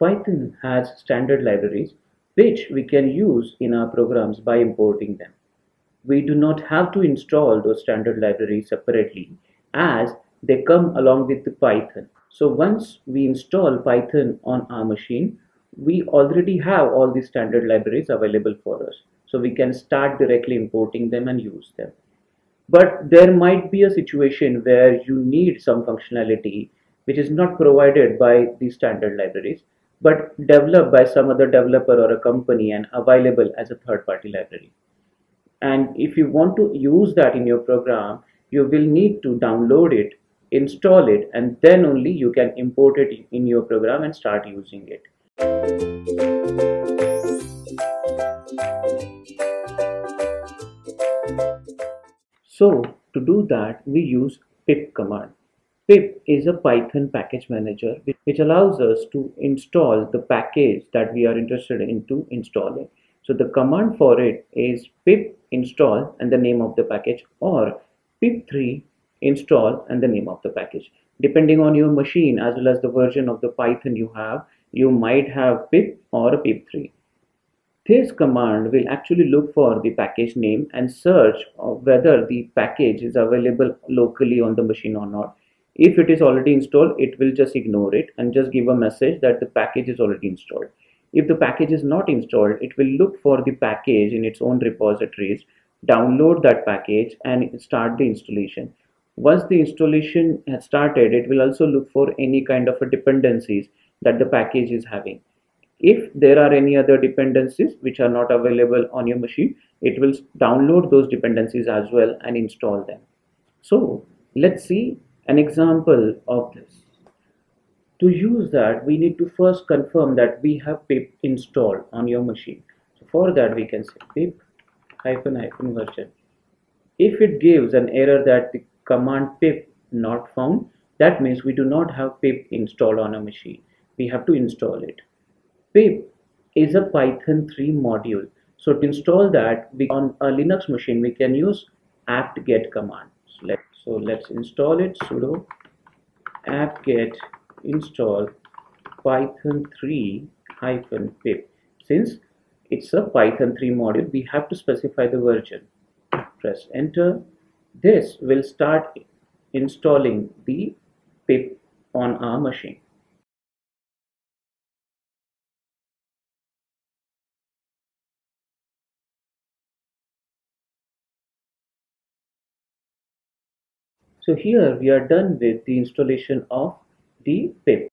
Python has standard libraries which we can use in our programs by importing them. We do not have to install those standard libraries separately as they come along with the Python. So once we install Python on our machine, we already have all the standard libraries available for us. So we can start directly importing them and use them. But there might be a situation where you need some functionality which is not provided by the standard libraries but developed by some other developer or a company and available as a third-party library. And if you want to use that in your program, you will need to download it, install it, and then only you can import it in your program and start using it. So to do that, we use pip command. Pip is a Python package manager which allows us to install the package that we are interested in to installing. So the command for it is pip install and the name of the package or pip3 install and the name of the package. Depending on your machine as well as the version of the Python you have, you might have pip or pip3. This command will actually look for the package name and search whether the package is available locally on the machine or not if it is already installed, it will just ignore it and just give a message that the package is already installed. If the package is not installed, it will look for the package in its own repositories, download that package and start the installation. Once the installation has started, it will also look for any kind of dependencies that the package is having. If there are any other dependencies which are not available on your machine, it will download those dependencies as well and install them. So let's see an example of this. To use that, we need to first confirm that we have pip installed on your machine. So for that, we can say pip hyphen hyphen version. If it gives an error that the command pip not found, that means we do not have pip installed on a machine. We have to install it. Pip is a Python 3 module. So to install that, on a Linux machine, we can use apt-get command. So so let's install it sudo apt-get install python 3 hyphen pip. Since it's a python 3 module we have to specify the version. Press enter. This will start installing the pip on our machine So here we are done with the installation of the pip.